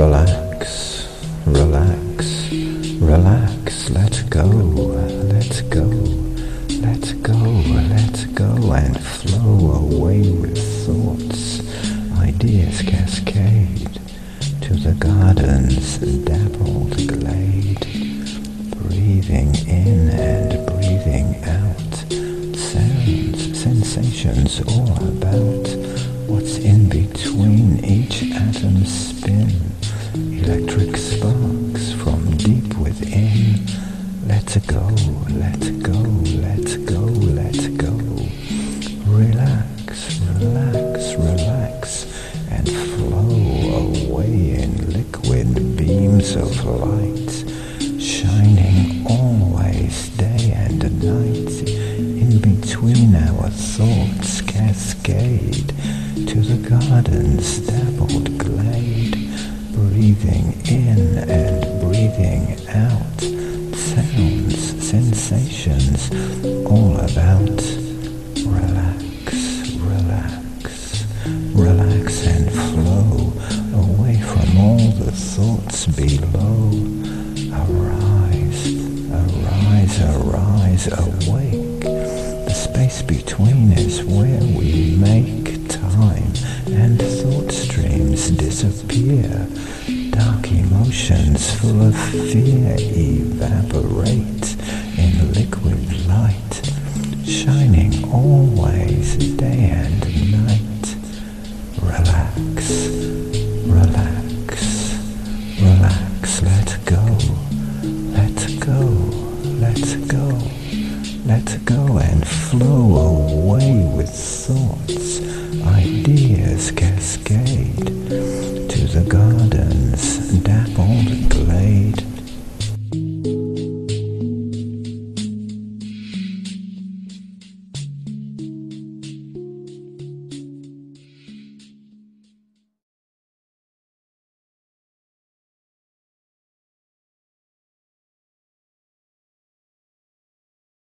Relax, relax, relax, let go, let go, let go, let go, and flow away with thoughts. Ideas cascade to the garden's dappled glade, breathing in and breathing out, sounds, sensations all about what's in between Let go, let go, let go, let go. Relax, relax, relax, and flow away in liquid beams of light, shining always day and night. In between our thoughts cascade to the garden's dappled glade, breathing in and breathing out, sensations, all about. Relax, relax, relax and flow away from all the thoughts below. Arise, arise, arise, awake. The space between is where we make time and thought streams disappear. Dark emotions full of fear evaporate in liquid light, shining always day and night. Relax, relax, relax, let go, let go, let go, let go and flow away with cascade